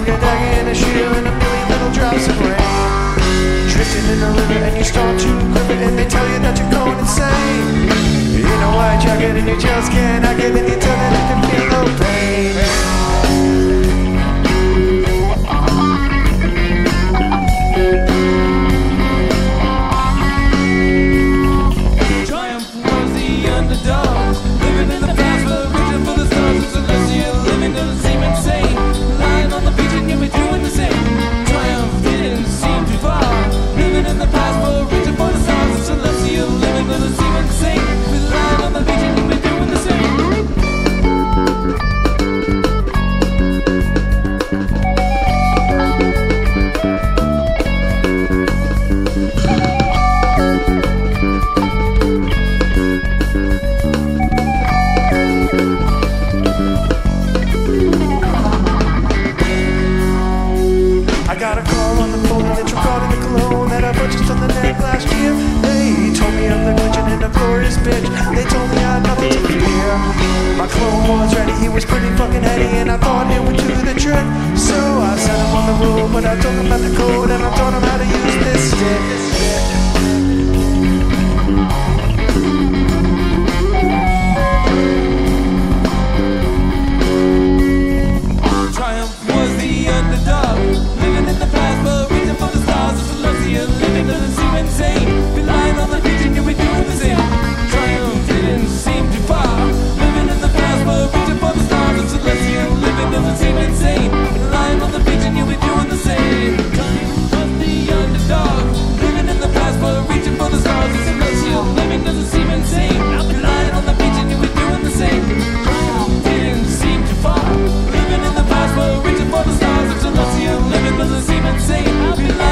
like a dagger and a shield and a million little drops of rain. Drifting in the river and you start to quiver and they tell you that you're going insane. In a white jacket and your jacket. the dark. doesn't seem insane.